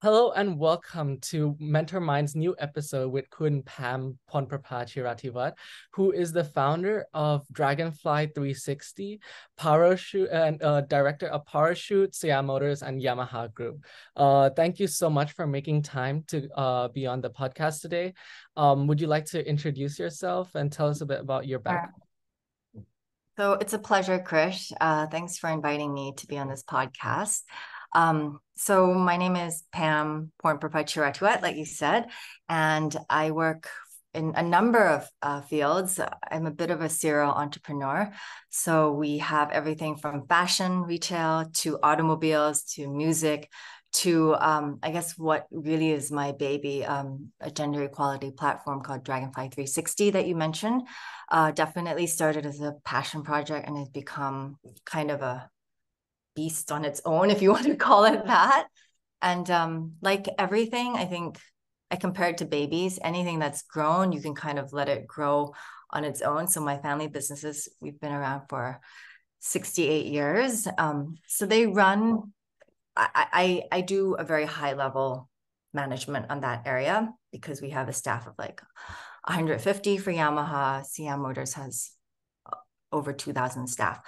Hello and welcome to Mentor Mind's new episode with Khun Pam Phornprapha Chirathivat, who is the founder of Dragonfly 360, Parachute and uh, director of Parachute, Siam Motors, and Yamaha Group. Uh, thank you so much for making time to uh, be on the podcast today. Um, would you like to introduce yourself and tell us a bit about your background? So it's a pleasure, Krish. Uh, thanks for inviting me to be on this podcast. Um, so my name is Pam Pornperpetuatuet, like you said, and I work in a number of uh, fields. I'm a bit of a serial entrepreneur. So we have everything from fashion, retail, to automobiles, to music, to um, I guess what really is my baby, um, a gender equality platform called Dragonfly 360 that you mentioned. Uh, definitely started as a passion project and has become kind of a beast on its own, if you want to call it that. And um, like everything, I think I compare it to babies. Anything that's grown, you can kind of let it grow on its own. So my family businesses, we've been around for 68 years. Um, so they run. I, I I do a very high level management on that area because we have a staff of like 150 for Yamaha. Siam Motors has uh, over 2,000 staff.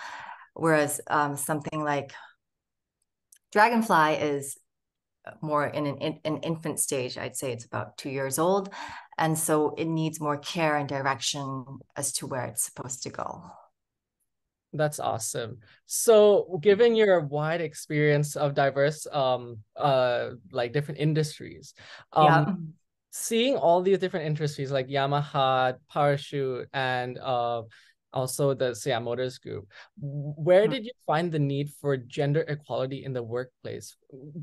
Whereas um, something like Dragonfly is more in an, in an infant stage. I'd say it's about two years old. And so it needs more care and direction as to where it's supposed to go. That's awesome. So, given your wide experience of diverse, um, uh, like different industries, um, yeah. seeing all these different industries like Yamaha, Parachute, and uh, also the Siam Motors Group. Where hmm. did you find the need for gender equality in the workplace?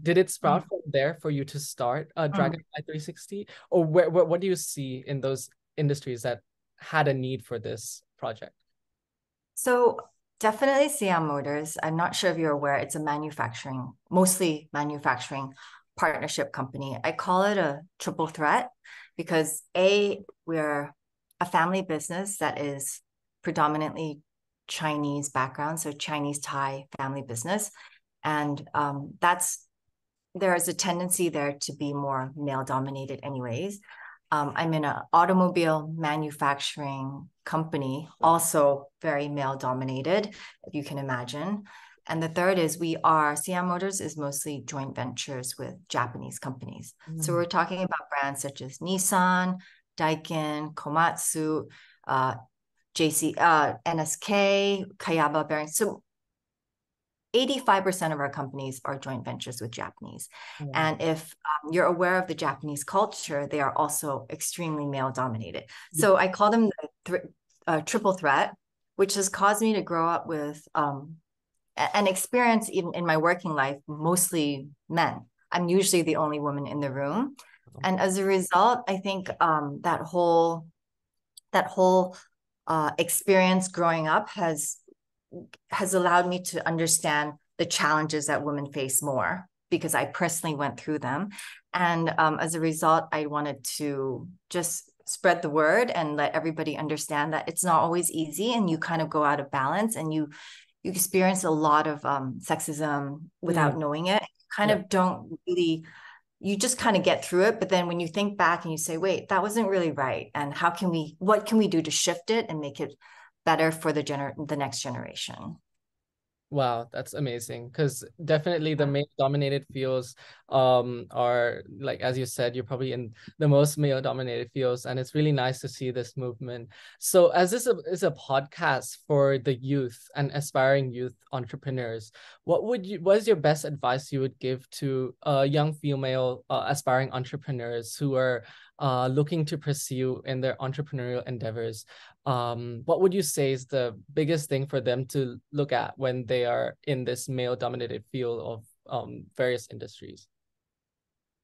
Did it sprout mm. from there for you to start uh, Dragonfly mm. 360? Or where, where, what do you see in those industries that had a need for this project? So definitely Siam Motors. I'm not sure if you're aware, it's a manufacturing, mostly manufacturing partnership company. I call it a triple threat because A, we're a family business that is predominantly Chinese background, so Chinese Thai family business. And um, that's there is a tendency there to be more male dominated, anyways. Um, I'm in an automobile manufacturing company, also very male dominated, if you can imagine. And the third is we are, Siam Motors is mostly joint ventures with Japanese companies. Mm. So we're talking about brands such as Nissan, Daikin, Komatsu, uh, JC, uh, NSK, Kayaba Bearing. So 85% of our companies are joint ventures with Japanese. Mm. And if um, you're aware of the Japanese culture, they are also extremely male dominated. Mm. So I call them the th- uh, triple threat, which has caused me to grow up with um, an experience even in my working life, mostly men. I'm usually the only woman in the room. Oh. And as a result, I think um, that whole that whole uh, experience growing up has has allowed me to understand the challenges that women face more because I personally went through them, and um, as a result, I wanted to just spread the word and let everybody understand that it's not always easy, and you kind of go out of balance, and you you experience a lot of um, sexism without mm. knowing it. You kind yeah. of don't really you just kind of get through it but then when you think back and you say wait that wasn't really right and how can we what can we do to shift it and make it better for the gener the next generation Wow, that's amazing. Because definitely the male dominated fields um are like as you said, you're probably in the most male dominated fields, and it's really nice to see this movement. So as this is a podcast for the youth and aspiring youth entrepreneurs, what would you what is your best advice you would give to uh young female uh, aspiring entrepreneurs who are uh, looking to pursue in their entrepreneurial endeavors, um, what would you say is the biggest thing for them to look at when they are in this male dominated field of um, various industries?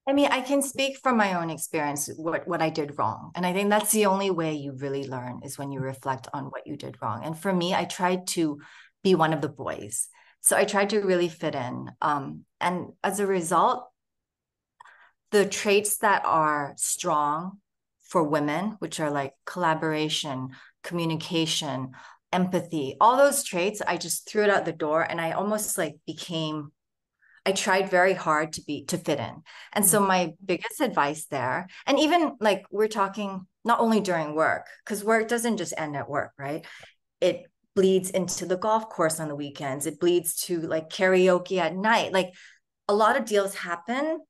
I mean, I can speak from my own experience what what I did wrong, and I think that's the only way you really learn is when you reflect on what you did wrong. And for me, I tried to be one of the boys, so I tried to really fit in. Um, and as a result, the traits that are strong for women, which are like collaboration, communication, empathy, all those traits, I just threw it out the door and I almost like became I tried very hard to be to fit in. And so mm. my biggest advice there, and even like we're talking not only during work, because work doesn't just end at work, right? It bleeds into the golf course on the weekends. It bleeds to like karaoke at night. Like a lot of deals happen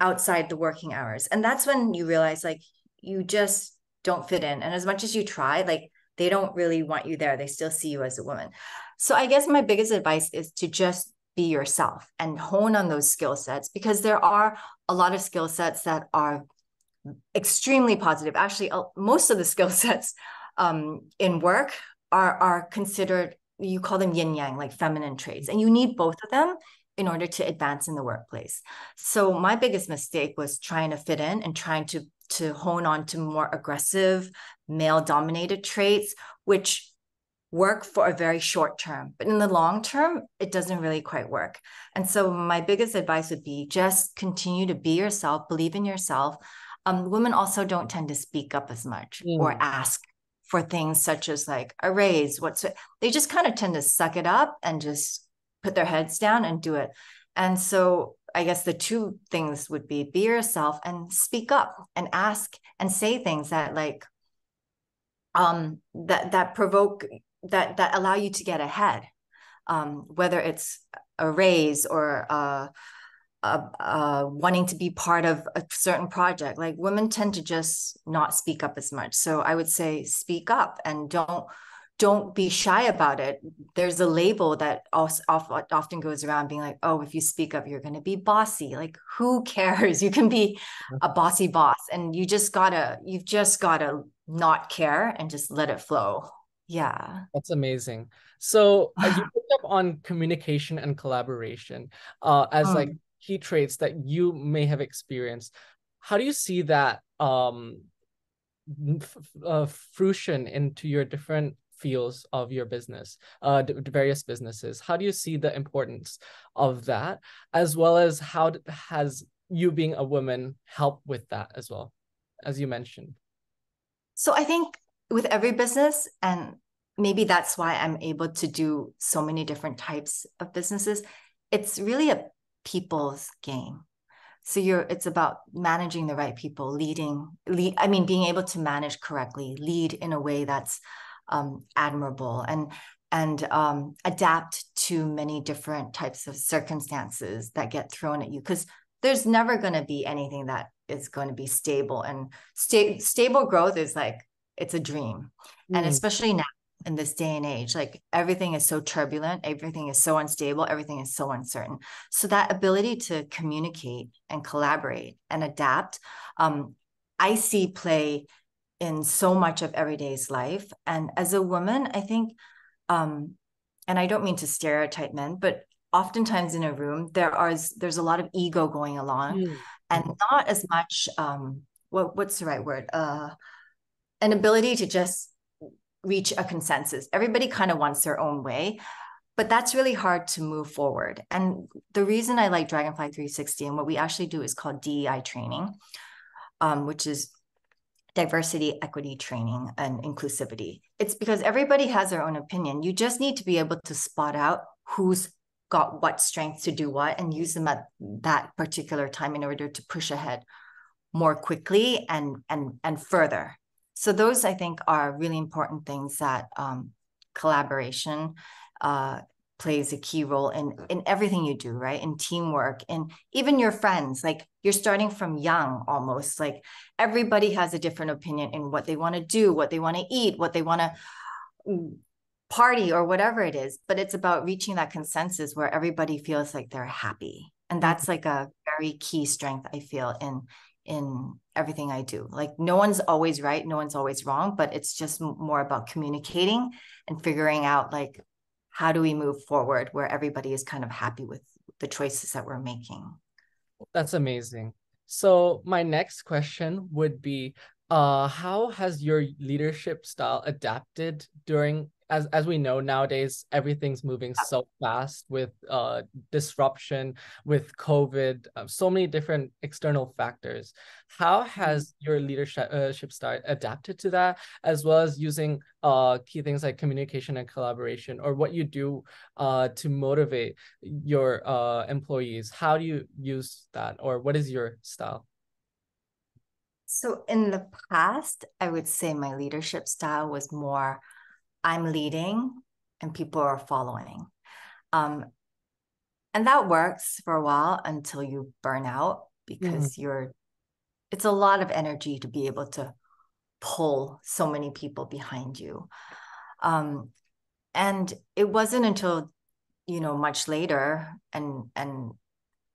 outside the working hours. And that's when you realize like you just don't fit in. And as much as you try, like they don't really want you there. They still see you as a woman. So I guess my biggest advice is to just be yourself and hone on those skill sets because there are a lot of skill sets that are extremely positive. Actually, most of the skill sets um, in work are are considered you call them yin yang, like feminine traits, and you need both of them in order to advance in the workplace. So my biggest mistake was trying to fit in and trying to to hone on to more aggressive male dominated traits, which work for a very short term, but in the long term, it doesn't really quite work. And so, my biggest advice would be just continue to be yourself, believe in yourself. Um, women also don't tend to speak up as much mm. or ask for things such as like a raise. What's it? They just kind of tend to suck it up and just put their heads down and do it. And so, I guess the two things would be be yourself and speak up and ask and say things that like um that that provoke that that allow you to get ahead um, whether it's a raise or uh, uh, uh, wanting to be part of a certain project like women tend to just not speak up as much so i would say speak up and don't don't be shy about it there's a label that also often goes around being like oh if you speak up you're going to be bossy like who cares you can be a bossy boss and you just gotta you've just gotta not care and just let it flow yeah. That's amazing. So uh, you picked up on communication and collaboration uh, as um, like key traits that you may have experienced. How do you see that um, uh, fruition into your different fields of your business, uh, various businesses? How do you see the importance of that, as well as how has you being a woman help with that as well, as you mentioned? So I think with every business and maybe that's why i'm able to do so many different types of businesses it's really a people's game so you're it's about managing the right people leading lead i mean being able to manage correctly lead in a way that's um, admirable and and um, adapt to many different types of circumstances that get thrown at you. Because there's never going to be anything that is going to be stable and sta- stable growth is like it's a dream. Mm. and especially now in this day and age like everything is so turbulent everything is so unstable everything is so uncertain. So that ability to communicate and collaborate and adapt um, i see play in so much of everyday's life. And as a woman i think um, and i don't mean to stereotype men but oftentimes in a room there are there's a lot of ego going along mm. and not as much um what what's the right word? Uh an ability to just reach a consensus. Everybody kind of wants their own way but that's really hard to move forward. And the reason i like dragonfly 360 and what we actually do is called dei training um, which is diversity equity training and inclusivity. It's because everybody has their own opinion. You just need to be able to spot out who's got what strengths to do what and use them at that particular time in order to push ahead more quickly and and and further. So those I think are really important things that um, collaboration uh, plays a key role in in everything you do, right? In teamwork, and even your friends. Like you're starting from young, almost. Like everybody has a different opinion in what they want to do, what they want to eat, what they want to mm, party, or whatever it is. But it's about reaching that consensus where everybody feels like they're happy, and that's mm-hmm. like a very key strength I feel in in everything I do. Like no one's always right, no one's always wrong, but it's just more about communicating and figuring out like how do we move forward where everybody is kind of happy with the choices that we're making. That's amazing. So my next question would be uh how has your leadership style adapted during as as we know nowadays everything's moving so fast with uh disruption with covid uh, so many different external factors. How mm-hmm. has your leadership uh, style adapted to that as well as using uh key things like communication and collaboration or what you do uh to motivate your uh employees? How do you use that or what is your style? So in the past, I would say my leadership style was more I'm leading and people are following. Um, and that works for a while until you burn out because mm. you're it's a lot of energy to be able to pull so many people behind you. Um, and it wasn't until you know much later and and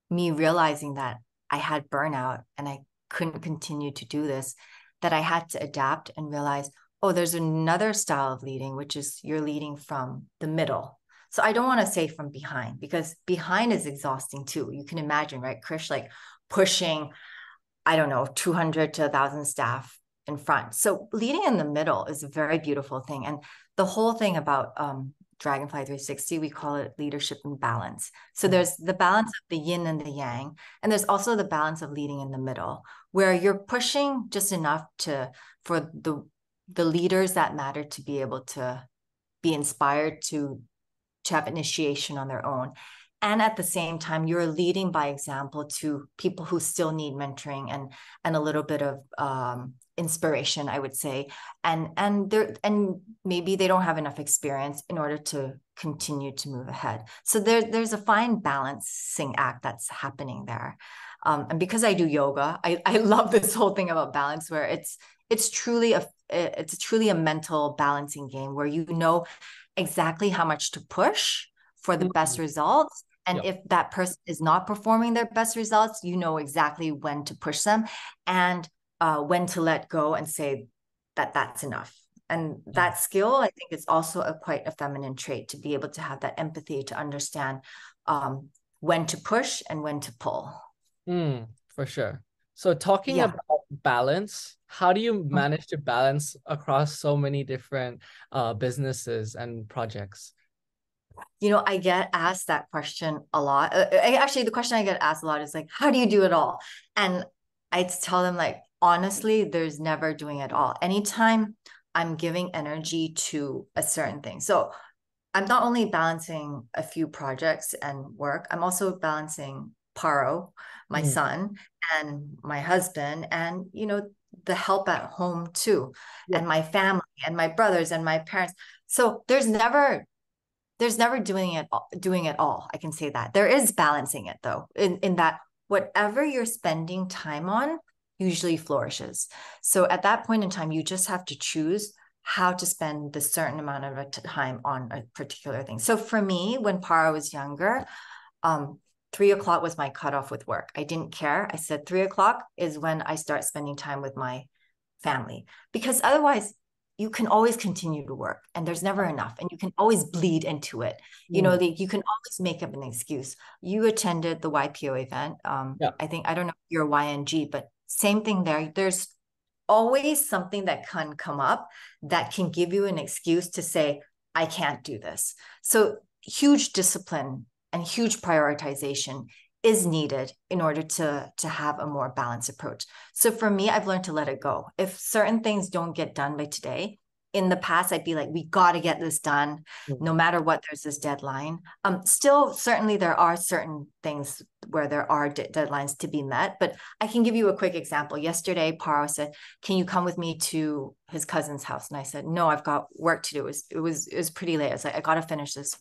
me realizing that I had burnout and I couldn't continue to do this, that I had to adapt and realize, oh, there's another style of leading, which is you're leading from the middle. So I don't want to say from behind because behind is exhausting too. You can imagine, right, Krish, like pushing, I don't know, 200 to 1,000 staff in front. So leading in the middle is a very beautiful thing. And the whole thing about um, Dragonfly 360, we call it leadership and balance. So there's the balance of the yin and the yang, and there's also the balance of leading in the middle, where you're pushing just enough to for the the leaders that matter to be able to be inspired to to have initiation on their own. And at the same time you're leading by example to people who still need mentoring and and a little bit of um, inspiration i would say. And and there and maybe they don't have enough experience in order to continue to move ahead. So there there's a fine balancing act that's happening there. Um, and because i do yoga I, I love this whole thing about balance where it's it's truly a it's truly a mental balancing game where you know exactly how much to push for the mm-hmm. best results and yep. if that person is not performing their best results, you know exactly when to push them and uh, when to let go and say that that's enough. And mm. that skill, I think, is also a quite a feminine trait to be able to have that empathy to understand um, when to push and when to pull. Mm, for sure. So, talking yeah. about balance, how do you mm. manage to balance across so many different uh, businesses and projects? you know, I get asked that question a lot. Uh, uh actually, the question I get asked a lot is like, how do you do it all? And I tell them, like, honestly, there's never doing it all. Anytime I'm giving energy to a certain thing. So I'm not only balancing a few projects and work, I'm also balancing Paro, my mm. son, and my husband, and, you know, the help at home too, yeah. and my family, and my brothers, and my parents. So there's never there's never doing it doing it all i can say that there is balancing it though in, in that whatever you're spending time on usually flourishes so at that point in time you just have to choose how to spend the certain amount of time on a particular thing so for me when para was younger um, three o'clock was my cutoff with work. I didn't care. I said three o'clock is when i start spending time with my family because otherwise you can always continue to work and there's never enough and you can always bleed into it. You know the, you can always make up an excuse. You attended the ypo event um, yeah. i think i don't know if you're yng but same thing there. There's always something that can come up that can give you an excuse to say i can't do this. So huge discipline and huge prioritization is needed in order to to have a more balanced approach. So for me i've learned to let it go. If certain things don't get done by today in the past i'd be like we got to get this done mm-hmm. no matter what there's this deadline. Um still certainly there are certain things where there are de- deadlines to be met but i can give you a quick example. Yesterday paro said can you come with me to his cousin's house? And i said no i've got work to do. It was it was, it was pretty late. I was like i got to finish this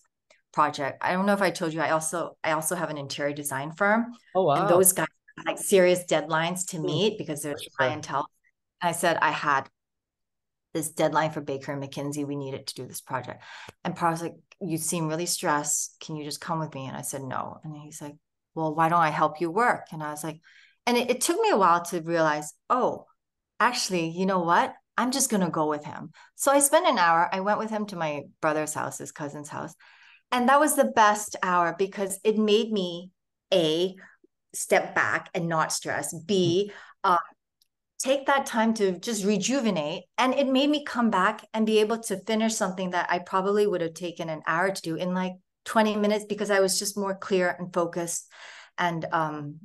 project. I don't know if I told you, I also I also have an interior design firm. Oh wow. And those guys like serious deadlines to hmm. meet because there's clientele. And I said I had this deadline for Baker and McKenzie. We needed to do this project. And Paul was like, You seem really stressed. Can you just come with me? And I said, No. And he's like, Well, why don't I help you work? And I was like, and it, it took me a while to realize, oh, actually, you know what? I'm just going to go with him. So I spent an hour. I went with him to my brother's house, his cousin's house and that was the best hour because it made me a step back and not stress b um, take that time to just rejuvenate. And it made me come back and be able to finish something that I probably would have taken an hour to do in like 20 minutes because I was just more clear and focused and um,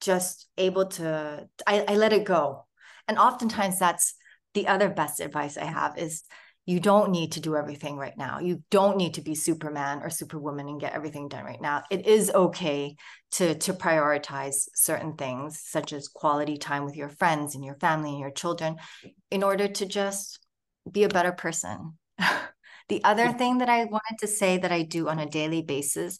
just able to, I, I let it go. And oftentimes that's the other best advice I have is you don't need to do everything right now. You don't need to be Superman or Superwoman and get everything done right now. It is okay to, to prioritize certain things, such as quality time with your friends and your family and your children, in order to just be a better person. the other thing that I wanted to say that I do on a daily basis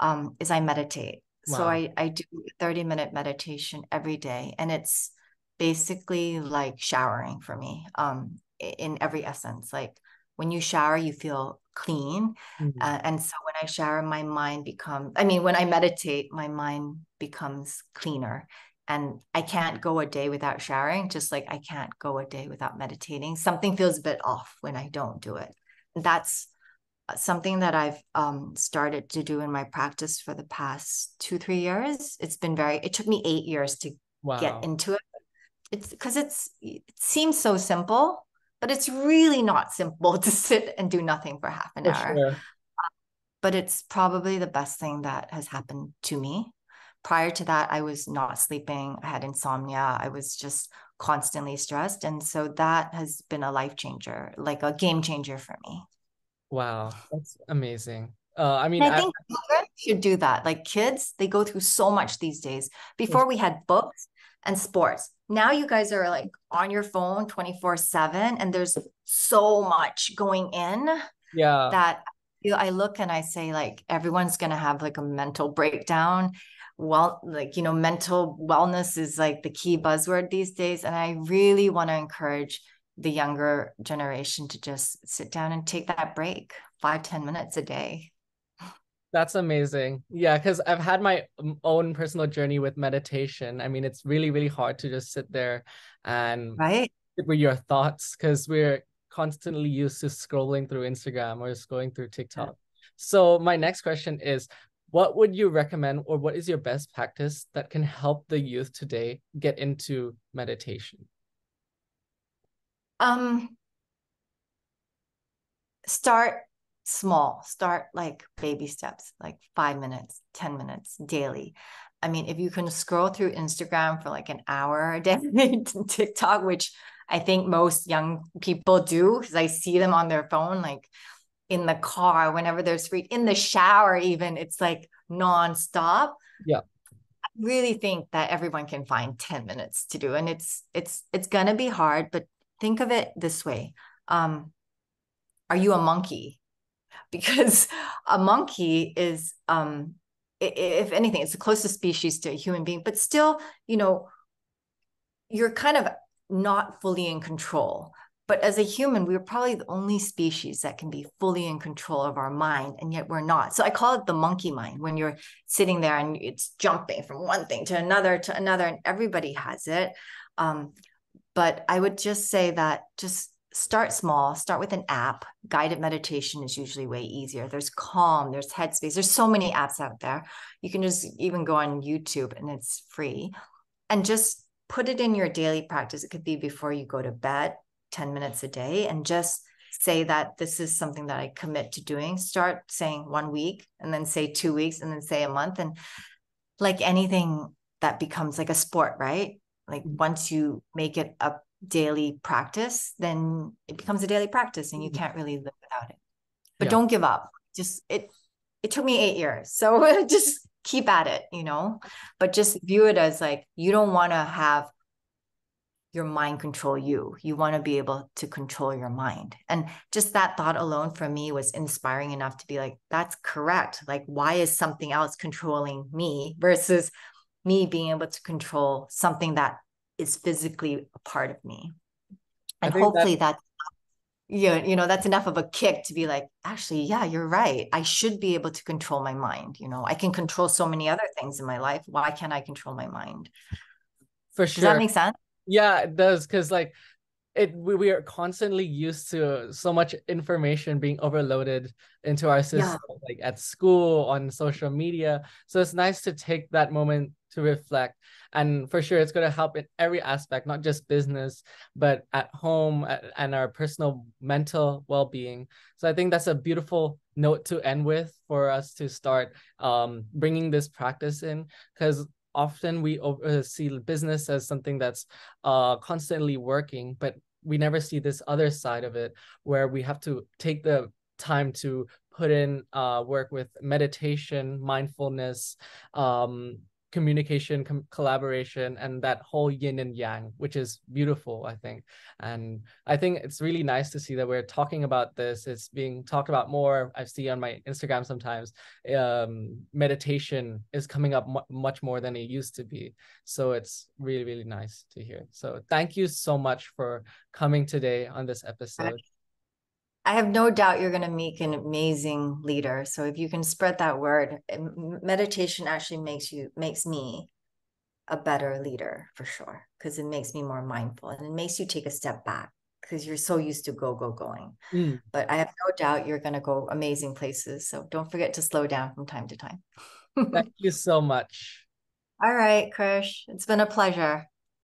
um, is I meditate. Wow. So I, I do 30 minute meditation every day, and it's basically like showering for me. Um, in every essence. Like when you shower, you feel clean. Mm-hmm. Uh, and so when I shower, my mind becomes, I mean, when I meditate, my mind becomes cleaner. And I can't go a day without showering, just like I can't go a day without meditating. Something feels a bit off when I don't do it. That's uh, something that I've um, started to do in my practice for the past two, three years. It's been very, it took me eight years to wow. get into it. It's because it's, it seems so simple, but it's really not simple to sit and do nothing for half an for hour. Sure. But it's probably the best thing that has happened to me. Prior to that, I was not sleeping. I had insomnia. I was just constantly stressed. And so that has been a life changer, like a game changer for me. Wow, that's amazing. Uh, I mean, and I think I, should do that. Like kids, they go through so much these days. Before we had books and sports, now you guys are like on your phone 24 7 and there's so much going in yeah. that i look and i say like everyone's gonna have like a mental breakdown. Well like you know mental wellness is like the key buzzword these days and i really want to encourage the younger generation to just sit down and take that break five ten minutes a day that's amazing. Yeah, because I've had my own personal journey with meditation. I mean, it's really, really hard to just sit there and right with your thoughts because we're constantly used to scrolling through Instagram or scrolling through TikTok. Yeah. So my next question is what would you recommend or what is your best practice that can help the youth today get into meditation? Um start small start like baby steps like five minutes 10 minutes daily. I mean if you can scroll through instagram for like an hour a day tiktok which i think most young people do because i see them on their phone like in the car whenever there's free in the shower even it's like nonstop. Yeah. I really think that everyone can find 10 minutes to do and it's it's it's gonna be hard but think of it this way. Um are you a monkey because a monkey is um if anything it's the closest species to a human being but still you know you're kind of not fully in control. But as a human we're probably the only species that can be fully in control of our mind and yet we're not. So i call it the monkey mind when you're sitting there and it's jumping from one thing to another to another and everybody has it. Um, but i would just say that just start small, start with an app. Guided meditation is usually way easier. There's Calm, there's Headspace, there's so many apps out there. You can just even go on YouTube and it's free and just put it in your daily practice. It could be before you go to bed, 10 minutes a day, and just say that this is something that I commit to doing. Start saying one week and then say two weeks and then say a month. And like anything that becomes like a sport, right? Like once you make it a daily practice, then it becomes a daily practice and you mm-hmm. can't really live without it. But yeah. don't give up. Just it it took me 8 years. So just keep at it, you know. But just view it as like you don't want to have your mind control you. You want to be able to control your mind. And just that thought alone for me was inspiring enough to be like, that's correct. Like, why is something else controlling me versus me being able to control something that is physically a part of me. And hopefully that, that's yeah, you know, that's enough of a kick to be like, actually, yeah, you're right. I should be able to control my mind. You know, I can control so many other things in my life. Why can't I control my mind? For sure. Does that make sense? Yeah, it does. Cause like it we, we are constantly used to so much information being overloaded into our system, yeah. like at school, on social media. So it's nice to take that moment to reflect. And for sure it's going to help in every aspect not just business but at home and our personal mental well-being. So i think that's a beautiful note to end with for us to start um, bringing this practice in because often we see business as something that's uh, constantly working but we never see this other side of it where we have to take the time to put in uh, work with meditation mindfulness um, communication com- collaboration and that whole yin and yang which is beautiful i think. And i think it's really nice to see that we're talking about this. It's being talked about more. I see on my instagram sometimes um, meditation is coming up much more than it used to be. So it's really really nice to hear. So thank you so much for coming today on this episode I have no doubt you're going to make an amazing leader. So if you can spread that word, meditation actually makes you makes me a better leader for sure because it makes me more mindful and it makes you take a step back because you're so used to go go going. Mm. But I have no doubt you're going to go amazing places. So don't forget to slow down from time to time. Thank you so much. All right, Krish. It's been a pleasure.